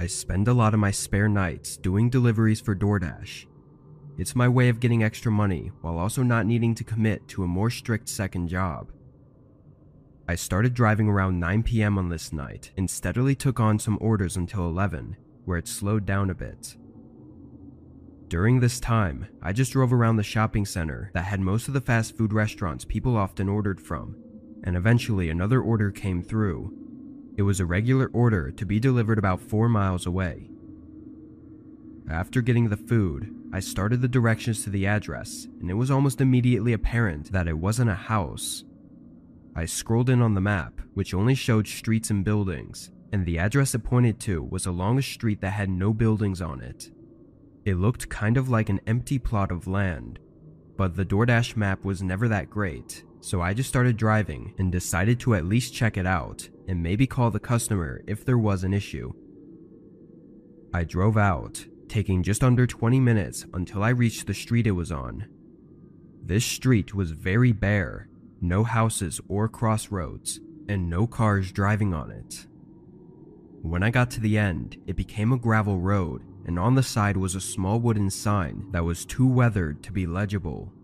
I spend a lot of my spare nights doing deliveries for DoorDash. It's my way of getting extra money while also not needing to commit to a more strict second job. I started driving around 9 p.m. on this night and steadily took on some orders until 11, where it slowed down a bit. During this time, I just drove around the shopping center that had most of the fast food restaurants people often ordered from, and eventually another order came through. It was a regular order to be delivered about 4 miles away. After getting the food, I started the directions to the address, and it was almost immediately apparent that it wasn't a house. I scrolled in on the map, which only showed streets and buildings, and the address it pointed to was along a street that had no buildings on it. It looked kind of like an empty plot of land, but the DoorDash map was never that great, so I just started driving and decided to at least check it out and maybe call the customer if there was an issue. I drove out, taking just under 20 minutes until I reached the street it was on. This street was very bare, no houses or crossroads, and no cars driving on it. When I got to the end, it became a gravel road and on the side was a small wooden sign that was too weathered to be legible.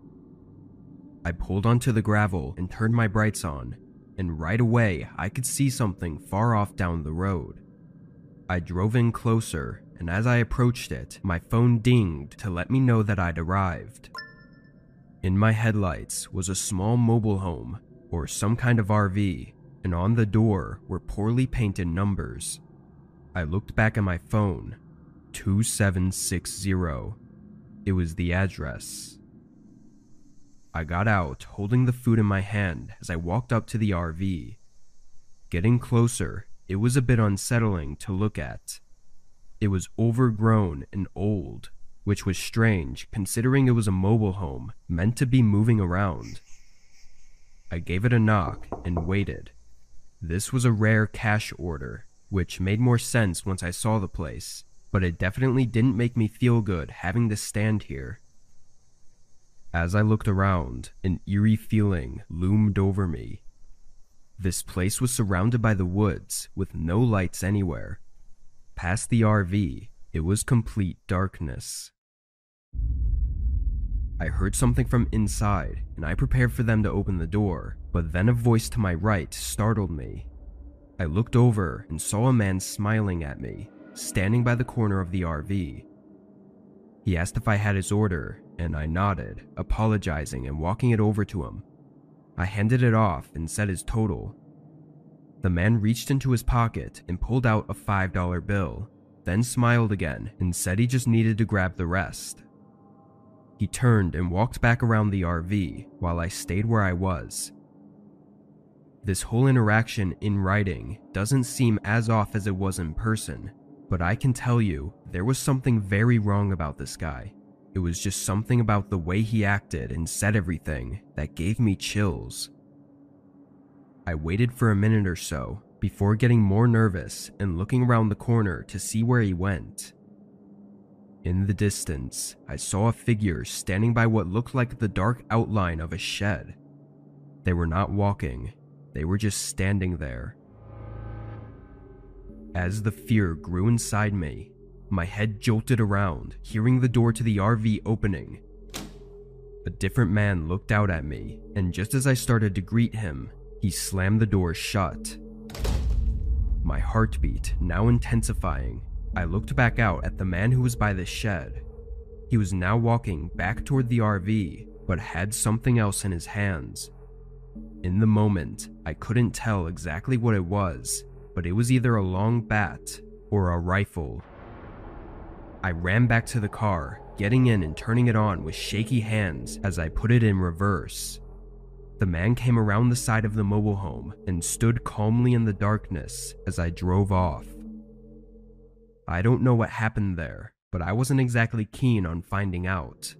I pulled onto the gravel and turned my brights on, and right away I could see something far off down the road. I drove in closer, and as I approached it, my phone dinged to let me know that I'd arrived. In my headlights was a small mobile home, or some kind of RV, and on the door were poorly painted numbers. I looked back at my phone 2760. It was the address. I got out, holding the food in my hand as I walked up to the RV. Getting closer, it was a bit unsettling to look at. It was overgrown and old, which was strange considering it was a mobile home meant to be moving around. I gave it a knock and waited. This was a rare cash order, which made more sense once I saw the place but it definitely didn't make me feel good having to stand here. As I looked around, an eerie feeling loomed over me. This place was surrounded by the woods with no lights anywhere. Past the RV, it was complete darkness. I heard something from inside, and I prepared for them to open the door, but then a voice to my right startled me. I looked over and saw a man smiling at me, standing by the corner of the RV. He asked if I had his order, and I nodded, apologizing and walking it over to him. I handed it off and said his total. The man reached into his pocket and pulled out a $5 bill, then smiled again and said he just needed to grab the rest. He turned and walked back around the RV while I stayed where I was. This whole interaction in writing doesn't seem as off as it was in person, but I can tell you, there was something very wrong about this guy. It was just something about the way he acted and said everything that gave me chills. I waited for a minute or so before getting more nervous and looking around the corner to see where he went. In the distance, I saw a figure standing by what looked like the dark outline of a shed. They were not walking, they were just standing there, as the fear grew inside me, my head jolted around, hearing the door to the RV opening. A different man looked out at me, and just as I started to greet him, he slammed the door shut. My heartbeat now intensifying, I looked back out at the man who was by the shed. He was now walking back toward the RV, but had something else in his hands. In the moment, I couldn't tell exactly what it was, but it was either a long bat or a rifle. I ran back to the car, getting in and turning it on with shaky hands as I put it in reverse. The man came around the side of the mobile home and stood calmly in the darkness as I drove off. I don't know what happened there, but I wasn't exactly keen on finding out.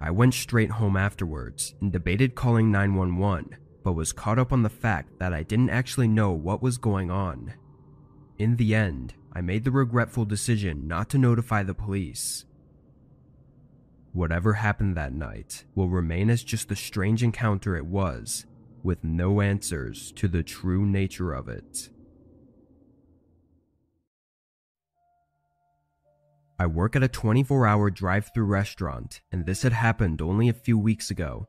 I went straight home afterwards and debated calling 911, but was caught up on the fact that I didn't actually know what was going on. In the end, I made the regretful decision not to notify the police. Whatever happened that night will remain as just the strange encounter it was, with no answers to the true nature of it. I work at a 24 hour drive through restaurant, and this had happened only a few weeks ago.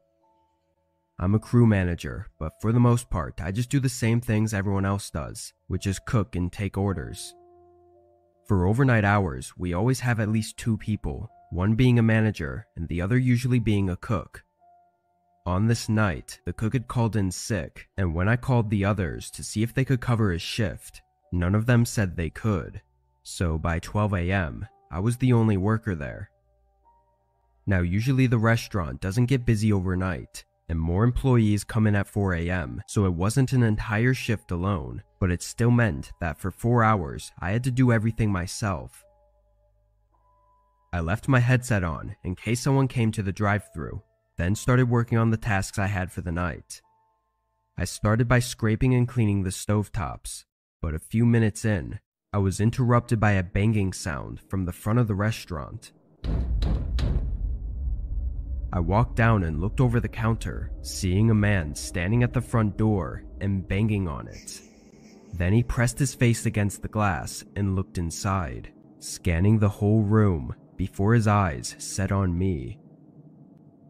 I'm a crew manager, but for the most part, I just do the same things everyone else does, which is cook and take orders. For overnight hours, we always have at least two people, one being a manager and the other usually being a cook. On this night, the cook had called in sick, and when I called the others to see if they could cover his shift, none of them said they could. So by 12 a.m., I was the only worker there. Now, usually the restaurant doesn't get busy overnight, and more employees come in at 4 a.m., so it wasn't an entire shift alone, but it still meant that for 4 hours I had to do everything myself. I left my headset on in case someone came to the drive through, then started working on the tasks I had for the night. I started by scraping and cleaning the stovetops, but a few minutes in, I was interrupted by a banging sound from the front of the restaurant. I walked down and looked over the counter, seeing a man standing at the front door and banging on it. Then he pressed his face against the glass and looked inside, scanning the whole room before his eyes set on me.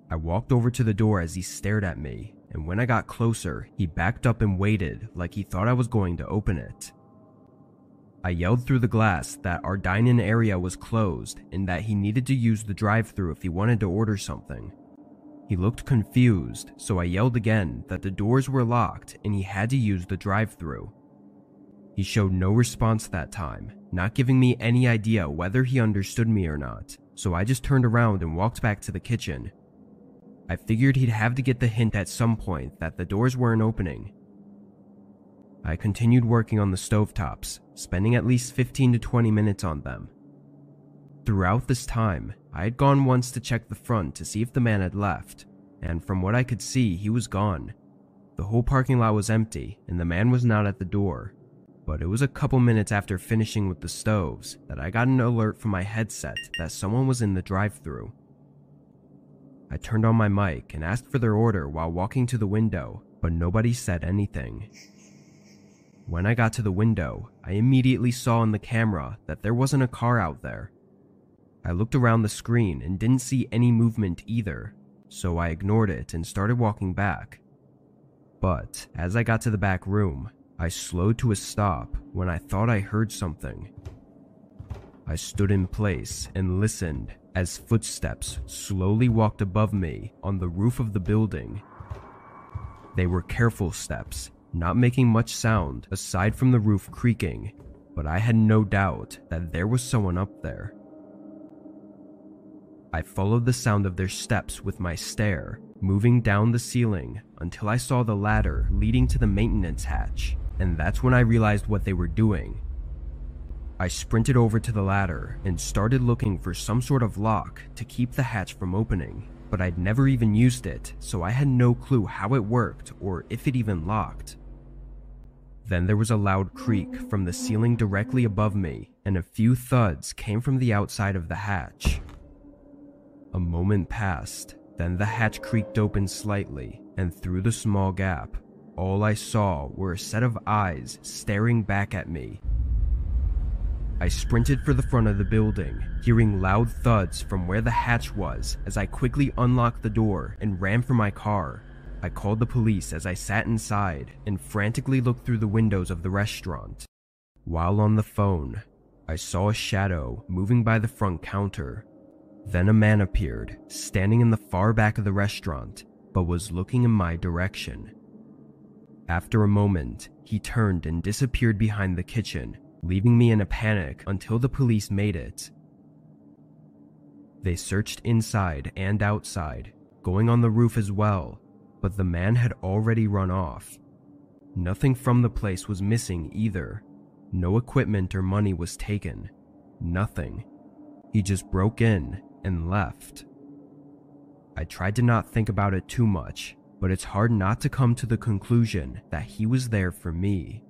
I walked over to the door as he stared at me, and when I got closer, he backed up and waited like he thought I was going to open it. I yelled through the glass that our dine-in area was closed and that he needed to use the drive-through if he wanted to order something. He looked confused, so I yelled again that the doors were locked and he had to use the drive-through. He showed no response that time, not giving me any idea whether he understood me or not, so I just turned around and walked back to the kitchen. I figured he'd have to get the hint at some point that the doors weren't opening, I continued working on the stovetops, spending at least 15 to 20 minutes on them. Throughout this time, I had gone once to check the front to see if the man had left, and from what I could see, he was gone. The whole parking lot was empty, and the man was not at the door. But it was a couple minutes after finishing with the stoves that I got an alert from my headset that someone was in the drive through. I turned on my mic and asked for their order while walking to the window, but nobody said anything. When I got to the window, I immediately saw on the camera that there wasn't a car out there. I looked around the screen and didn't see any movement either, so I ignored it and started walking back. But as I got to the back room, I slowed to a stop when I thought I heard something. I stood in place and listened as footsteps slowly walked above me on the roof of the building. They were careful steps not making much sound aside from the roof creaking, but I had no doubt that there was someone up there. I followed the sound of their steps with my stare, moving down the ceiling until I saw the ladder leading to the maintenance hatch, and that's when I realized what they were doing. I sprinted over to the ladder and started looking for some sort of lock to keep the hatch from opening, but I'd never even used it, so I had no clue how it worked or if it even locked. Then there was a loud creak from the ceiling directly above me, and a few thuds came from the outside of the hatch. A moment passed, then the hatch creaked open slightly, and through the small gap, all I saw were a set of eyes staring back at me. I sprinted for the front of the building, hearing loud thuds from where the hatch was as I quickly unlocked the door and ran for my car. I called the police as I sat inside and frantically looked through the windows of the restaurant. While on the phone, I saw a shadow moving by the front counter. Then a man appeared, standing in the far back of the restaurant, but was looking in my direction. After a moment, he turned and disappeared behind the kitchen, leaving me in a panic until the police made it. They searched inside and outside, going on the roof as well, but the man had already run off. Nothing from the place was missing either. No equipment or money was taken. Nothing. He just broke in and left. I tried to not think about it too much, but it's hard not to come to the conclusion that he was there for me.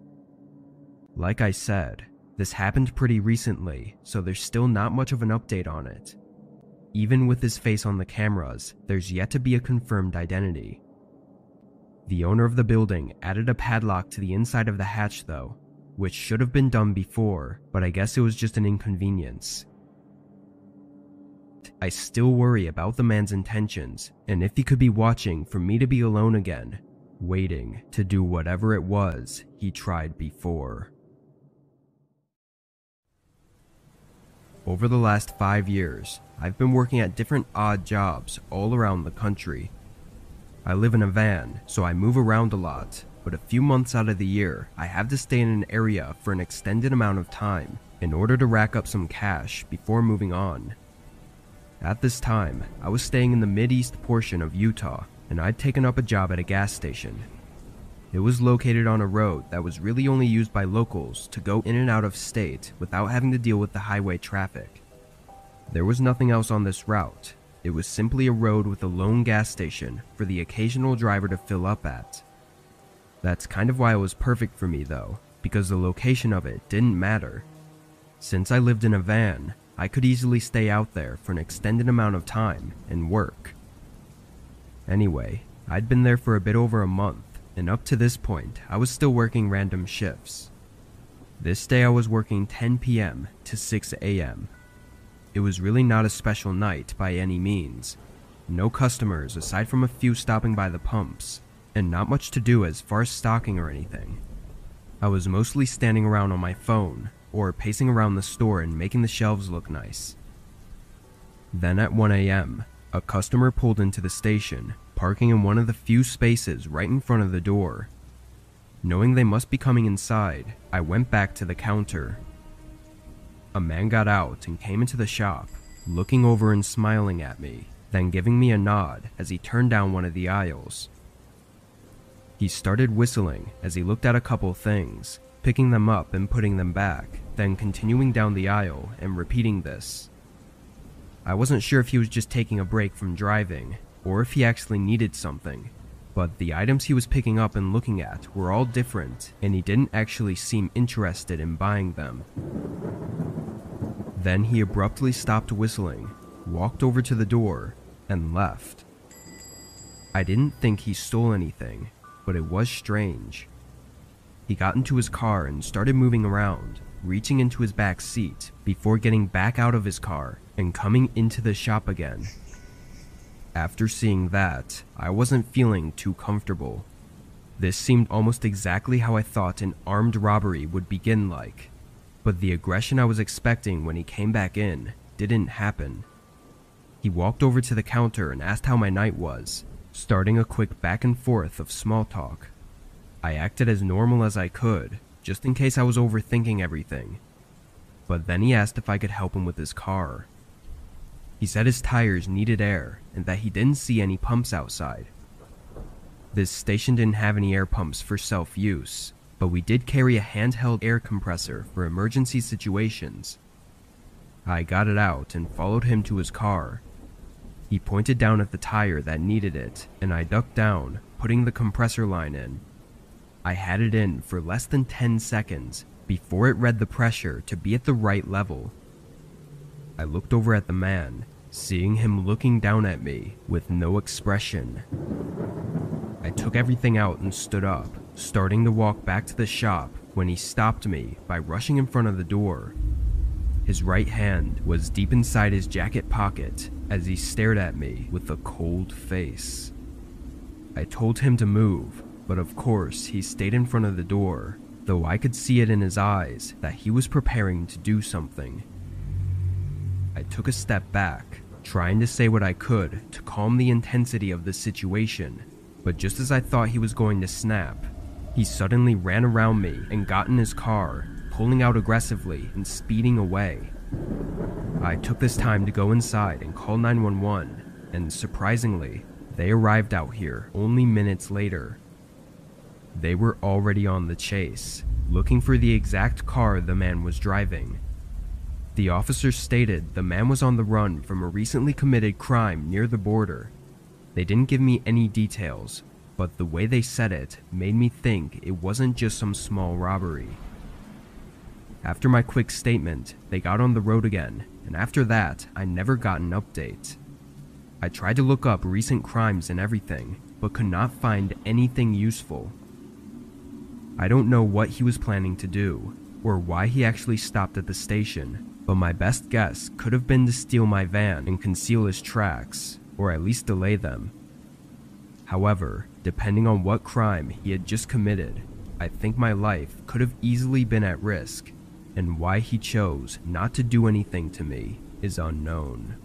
Like I said, this happened pretty recently, so there's still not much of an update on it. Even with his face on the cameras, there's yet to be a confirmed identity. The owner of the building added a padlock to the inside of the hatch though, which should have been done before, but I guess it was just an inconvenience. I still worry about the man's intentions and if he could be watching for me to be alone again, waiting to do whatever it was he tried before. Over the last five years, I've been working at different odd jobs all around the country. I live in a van, so I move around a lot, but a few months out of the year, I have to stay in an area for an extended amount of time in order to rack up some cash before moving on. At this time, I was staying in the mid-east portion of Utah, and I'd taken up a job at a gas station. It was located on a road that was really only used by locals to go in and out of state without having to deal with the highway traffic. There was nothing else on this route. It was simply a road with a lone gas station for the occasional driver to fill up at. That's kind of why it was perfect for me though, because the location of it didn't matter. Since I lived in a van, I could easily stay out there for an extended amount of time and work. Anyway, I'd been there for a bit over a month, and up to this point, I was still working random shifts. This day I was working 10 p.m. to 6 a.m. It was really not a special night by any means. No customers aside from a few stopping by the pumps, and not much to do as far as stocking or anything. I was mostly standing around on my phone, or pacing around the store and making the shelves look nice. Then at 1 a.m., a customer pulled into the station, parking in one of the few spaces right in front of the door. Knowing they must be coming inside, I went back to the counter. A man got out and came into the shop, looking over and smiling at me, then giving me a nod as he turned down one of the aisles. He started whistling as he looked at a couple things, picking them up and putting them back, then continuing down the aisle and repeating this. I wasn't sure if he was just taking a break from driving, or if he actually needed something, but the items he was picking up and looking at were all different, and he didn't actually seem interested in buying them. Then he abruptly stopped whistling, walked over to the door, and left. I didn't think he stole anything, but it was strange. He got into his car and started moving around, reaching into his back seat before getting back out of his car and coming into the shop again. After seeing that, I wasn't feeling too comfortable. This seemed almost exactly how I thought an armed robbery would begin like, but the aggression I was expecting when he came back in didn't happen. He walked over to the counter and asked how my night was, starting a quick back and forth of small talk. I acted as normal as I could, just in case I was overthinking everything. But then he asked if I could help him with his car. He said his tires needed air and that he didn't see any pumps outside. This station didn't have any air pumps for self use, but we did carry a handheld air compressor for emergency situations. I got it out and followed him to his car. He pointed down at the tire that needed it, and I ducked down, putting the compressor line in. I had it in for less than 10 seconds before it read the pressure to be at the right level. I looked over at the man, seeing him looking down at me with no expression. I took everything out and stood up, starting to walk back to the shop when he stopped me by rushing in front of the door. His right hand was deep inside his jacket pocket as he stared at me with a cold face. I told him to move, but of course he stayed in front of the door, though I could see it in his eyes that he was preparing to do something. I took a step back, trying to say what I could to calm the intensity of the situation, but just as I thought he was going to snap, he suddenly ran around me and got in his car, pulling out aggressively and speeding away. I took this time to go inside and call 911, and surprisingly, they arrived out here only minutes later. They were already on the chase, looking for the exact car the man was driving. The officers stated the man was on the run from a recently committed crime near the border. They didn't give me any details, but the way they said it made me think it wasn't just some small robbery. After my quick statement, they got on the road again, and after that, I never got an update. I tried to look up recent crimes and everything, but could not find anything useful. I don't know what he was planning to do, or why he actually stopped at the station, but my best guess could have been to steal my van and conceal his tracks, or at least delay them. However, depending on what crime he had just committed, I think my life could have easily been at risk, and why he chose not to do anything to me is unknown.